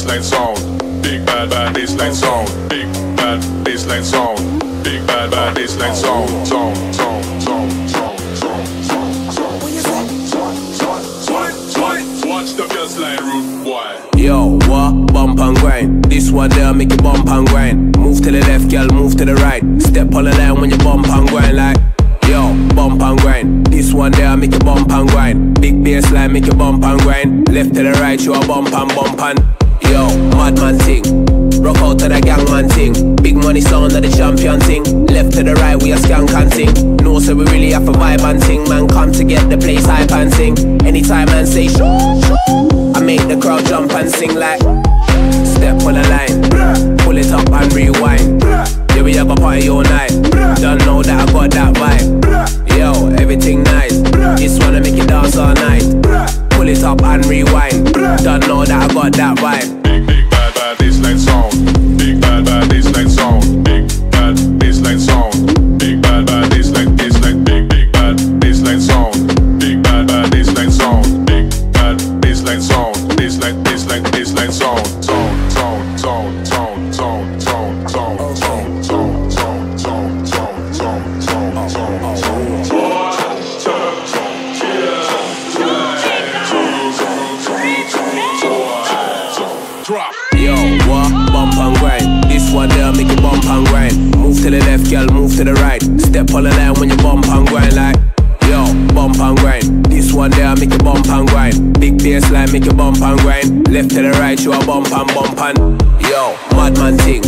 bassline sound. Big bad bad bassline sound. Big bad bassline sound. Big bad bad bassline sound. Sound sound sound sound sound sound sound. Watch the bassline root boy. Yo, what? Bump and grind. This one there make you bump and grind. Move to the left, girl, move to the right. Step on the line when you bump and grind like. Yo, bump and grind. This one there make you bump and grind. Big bass line make you bump and grind. Left to the right, you a bump and bump and. Yo, madman thing. Rock out to the gangman thing. Big money sound of the champion thing. Left to the right, we a skank and. No, so we really have a vibe and thing. Man, come to get the place hype and sing. Anytime man say shoo, shoo. I make the crowd jump and sing like. Step on the line, pull it up and rewind. Yeah, we have a party all night. Don't know that I got that vibe. Yo, everything nice. Just wanna make you dance all night. Pull it up and rewind. Don't know that I got that vibe. Drop. Yo, what? Bump and grind. This one there make you bump and grind. Move to the left, girl, move to the right. Step on the line when you bump and grind like. Yo, bump and grind. This one there make you bump and grind. Big bass line make you bump and grind. Left to the right, you a bump and bump and. Yo, madman thing.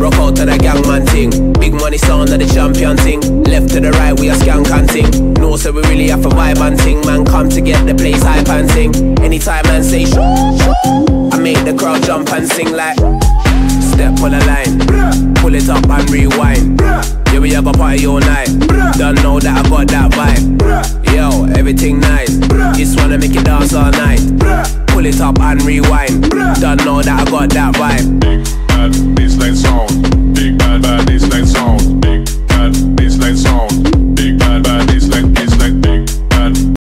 Rock out to the gangman thing. Big money sound of the champion thing. Left to the right, we a skank and thing. No, so we really have a vibe and thing. Man, come to get the place hype and sing. Anytime man say shoo, shoo. Make the crowd jump and sing like. Step on the line, pull it up and rewind. Yeah, we have a party all night. Don't know that I got that vibe. Yo, everything nice. Just wanna make you dance all night. Pull it up and rewind. Don't know that I got that vibe.